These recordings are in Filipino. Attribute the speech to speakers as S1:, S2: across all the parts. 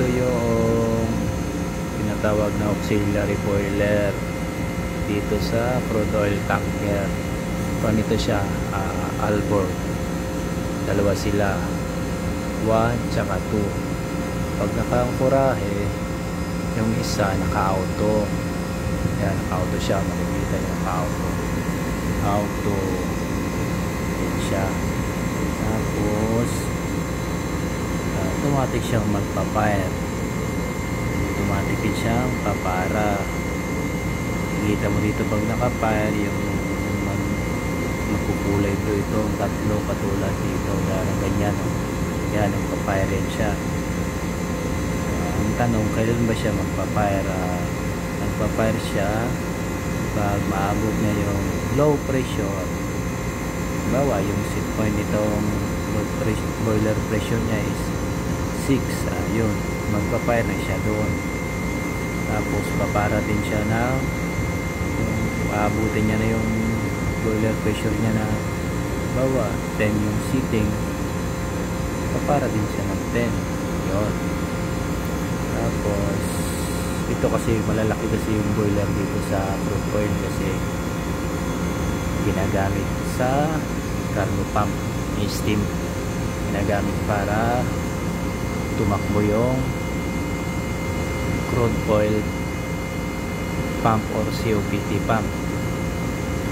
S1: ito yung tinatawag na auxiliary boiler dito sa crude oil tanker. Pa nito siya uh, Albor dalawa sila. 1 tsaka 2 pag nakangkurahe yung isa naka-auto. Yan naka-auto siya. Makikita naka-auto. Auto. yan siya tapos uh, automatic siyang magpa-fire automatic din siyang papara. Kita mo dito pag naka-fire yung mag, magkukulay blue itong tatlo katulad dito yan ganyan oh. yan nagpa-fire yan siya. Uh, ang tanong kailan ba siya magpa-fire uh, nagpa-fire siya pag maabot na yung low pressure. Bawa yung set point nitong boiler pressure niya is 6 uh, yun. Magpa-fire na siya doon. Tapos papara din siya na aabutin niya na yung boiler pressure niya na bawa 10 yung seating. Papara din siya ng 10 yun. Tapos ito kasi malalaki kasi yung boiler dito sa crude oil kasi ginagamit sa cargo pump steam. Ginagamit para tumakbo yung crude oil pump or COPT pump.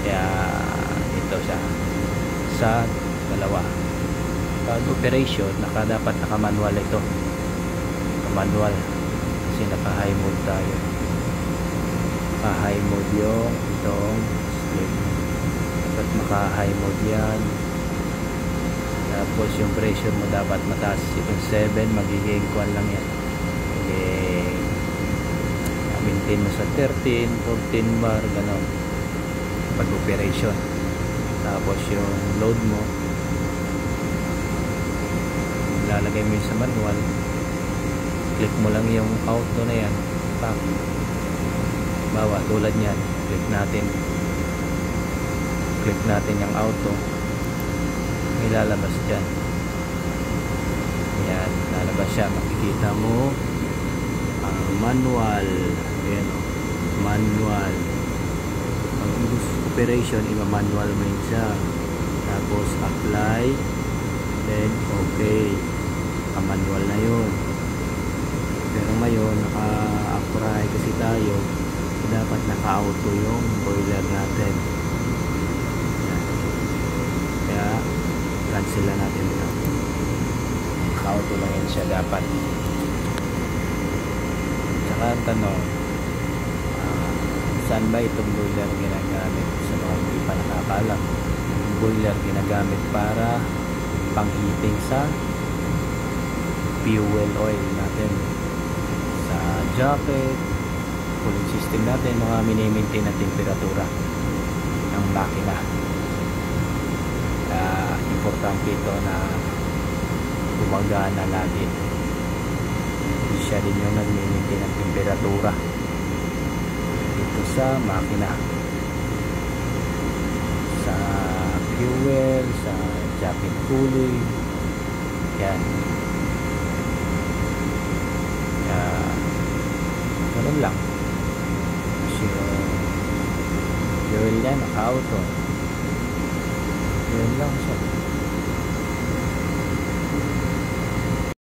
S1: Kaya ito siya. Sa dalawa. Pag operation naka, dapat naka manual ito. Manual kasi naka high mode tayo. Naka high mode yung itong slip. Dapat naka high mode yan tapos yung pressure mo dapat mataas. Itong 7 magiging kwan lang yan. Okay maintain mo sa 13 14 bar ganon. Pag operation tapos yung load mo lalagay mo sa manual. Click mo lang yung auto na yan. Pam. bawa tulad yan click natin. Click natin yung auto may lalabas dyan. Yan lalabas siya. Makikita mo ang manual. Ayan o manual. Pag operation ima manual mo yun tapos apply then okay. Ang manual na yun. Pero ngayon naka-apply kasi tayo. Dapat naka-auto yung boiler natin yan. kaya cancel na natin ito naka-auto lang yan siya dapat. Tsaka ang tanong uh, saan ba itong boiler ginagamit sa mga hindi pa nakakalam yung boiler ginagamit para pang-heating sa fuel oil natin sa jacket cooling system natin mga mini-maintain na temperatura ng makina. Uh, importante ito na gumagana lagi. Siya din yung nag-maintain ng temperatura dito sa makina. Sa fuel sa jacket cooling. Yan. Kaya ganun lang. Kasi yung fuel yan naka-auto. Yun lang siya